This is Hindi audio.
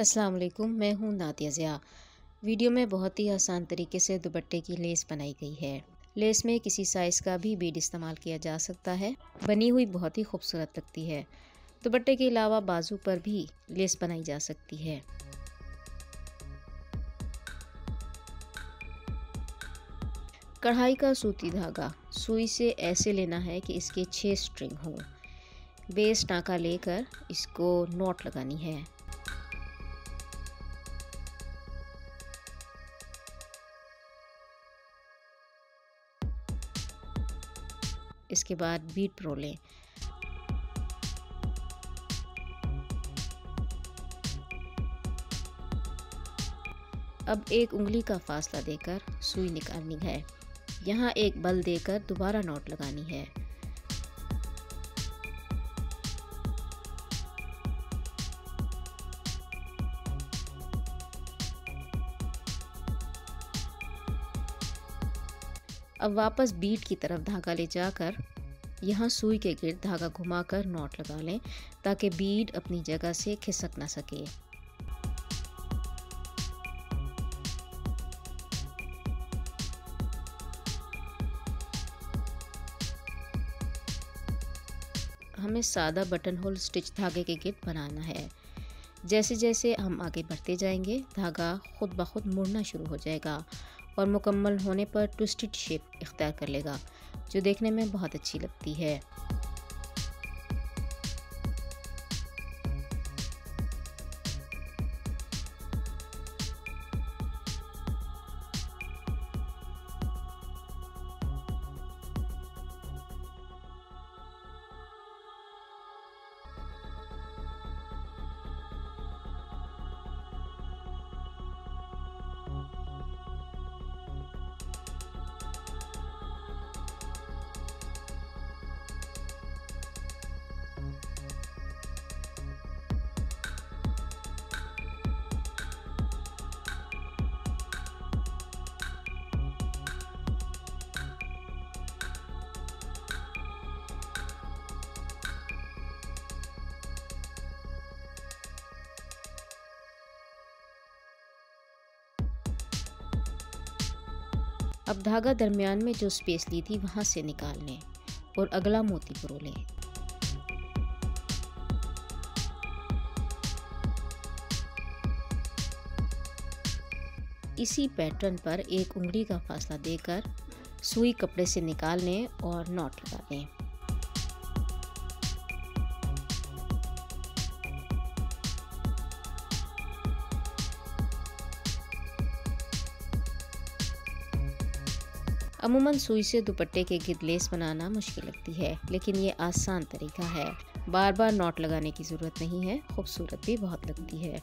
अस्सलाम वालेकुम, मैं हूँ नादिया ज़िया। वीडियो में बहुत ही आसान तरीके से दुपट्टे की लेस बनाई गई है। लेस में किसी साइज़ का भी बीड इस्तेमाल किया जा सकता है। बनी हुई बहुत ही खूबसूरत लगती है। दुपट्टे के अलावा बाजू पर भी लेस बनाई जा सकती है। कढ़ाई का सूती धागा। सुई से ऐसे लेना है कि इसके छः स्ट्रिंग हों। बेस टाँका लेकर इसको नोट लगानी है। इसके बाद बीट प्रो लें। अब एक उंगली का फासला देकर सुई निकालनी है। यहाँ एक बल देकर दोबारा नोट लगानी है। अब वापस बीट की तरफ़ धागा ले जाकर यहाँ सुई के गिर्द धागा घुमाकर नॉट लगा लें, ताकि बीड अपनी जगह से खिसक ना सके। हमें सादा बटन होल स्टिच धागे के गिर्द बनाना है। जैसे जैसे हम आगे बढ़ते जाएँगे, धागा खुद ब खुद मुड़ना शुरू हो जाएगा। और मुकम्मल होने पर ट्विस्टेड शेप इख्तियार कर लेगा, जो देखने में बहुत अच्छी लगती है। अब धागा दरमियान में जो स्पेस ली थी, वहाँ से निकाल लें और अगला मोती परो लें इसी पैटर्न पर एक उंगली का फासला देकर सुई कपड़े से निकाल लें और नॉट लगा दें अमूमन सुई से दुपट्टे के गिद लेस बनाना मुश्किल लगती है, लेकिन ये आसान तरीका है। बार बार नॉट लगाने की ज़रूरत नहीं है, खूबसूरत भी बहुत लगती है।